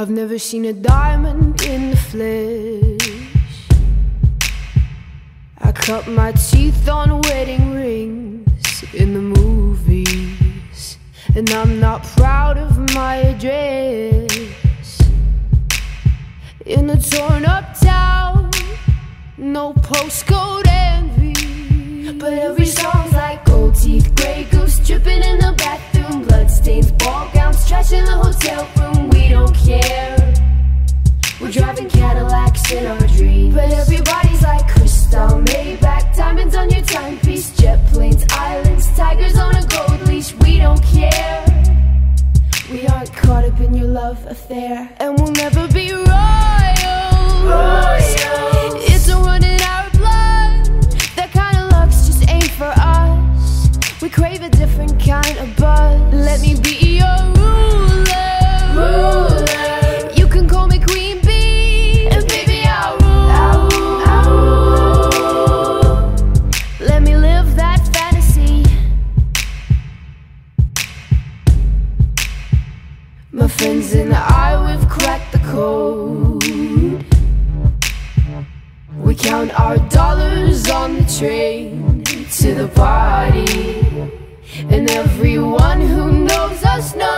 I've never seen a diamond in the flesh. I cut my teeth on wedding rings in the movies, and I'm not proud of my address. In a torn up town, no postcode in your love affair, and we'll never be royals. It's run in our blood. That kind of luck's just ain't for us. We crave a My friends and I, we've cracked the code. We count our dollars on the train to the party. And everyone who knows us knows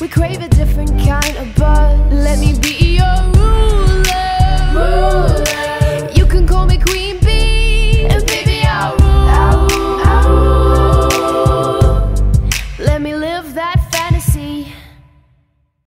We crave a different kind of buzz. Let me be